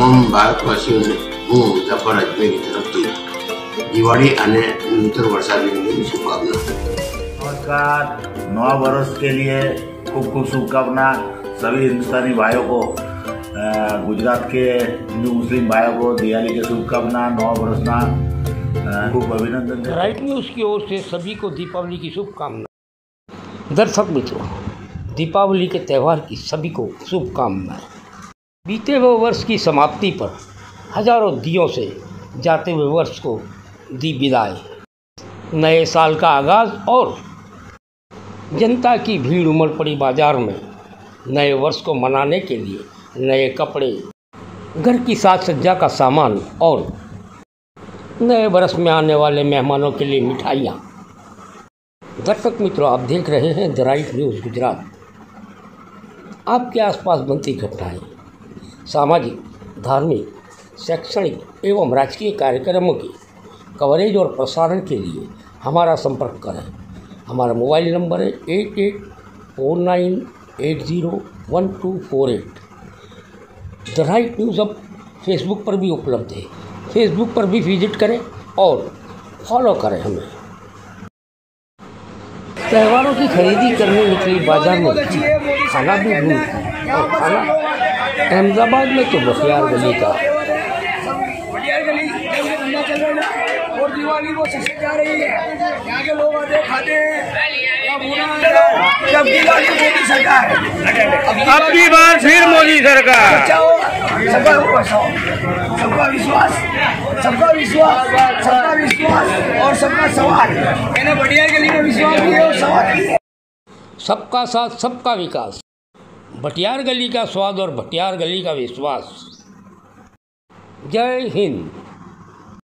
તમામ ભારતવાસીઓને હું જફર અજમેરી તરફથી દિવાળી અને નૂતન વર્ષા નિમિત્તે શુભકામના नमस्कार नवा वर्ष के लिए खूब खूब शुभकामना सभी हिंदुस्तानी भाइयों को अ, गुजरात के हिंदू मुस्लिम भाइयों को दिवाली की शुभकामना नवा वर्ष ना अ, खूब अभिनंदन देता हूं। राइट न्यूज़ की ओर से सभी को दीपावली की शुभकामनाएं दर्शक मित्रों दीपावली के त्यौहार की सभी को शुभकामनाएं बीते हुए वर्ष की समाप्ति पर हज़ारों दियों से जाते हुए वर्ष को दी विदाई। नए साल का आगाज़ और जनता की भीड़ उमड़ पड़ी बाज़ार में नए वर्ष को मनाने के लिए नए कपड़े, घर की साज सज्जा का सामान और नए बरस में आने वाले मेहमानों के लिए मिठाइयाँ। दर्शक मित्रों, आप देख रहे हैं द राइट न्यूज़ गुजरात। आपके आसपास बनती घटनाएँ। सामाजिक, धार्मिक, शैक्षणिक एवं राजकीय कार्यक्रमों की कवरेज और प्रसारण के लिए हमारा संपर्क करें। हमारा मोबाइल नंबर है eight eight four nine eight zero one two four eight. The right news अब फेसबुक पर भी उपलब्ध है। फेसबुक पर भी विज़िट करें और फॉलो करें हमें। त्योहारों की खरीदी करने निकली बाज़ार में। खाना भी भूल और खाना अहमदाबाद में तो बखियार गली का। बढ़िया गली जब धंधा चल रहा है और दिवाली वो सस्ते जा रही है। यहाँ के लोग आते खाते हैं। जब दिवाली मोदी सरकार। बार फिर मोदी सरकार। सबका सबका विश्वास सबका विश्वास सबका विश्वास और सबका सवाल। मैंने बढ़िया गली में विश्वास भी है और सवाल भी है सबका साथ, सबका विकास। भटियार गली का स्वाद और भटियार गली का विश्वास। जय हिंद।